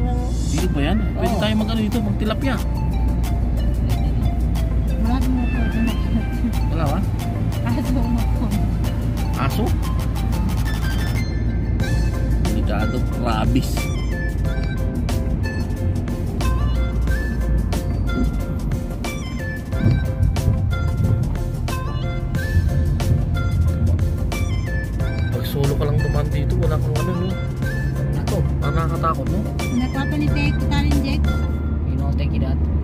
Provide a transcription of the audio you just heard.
oh. Mo. Ilog ba yan? Pwede Oo. tayo mag ano dito, magtilapia. Marami mo po. Wala ba? Kaso mo po. Aso? Delikado, rabies. Pag solo ka lang dumaan dito, wala kang ano, no? nakakatakot, no? Nakapanitek, talinjek. You know, take it out.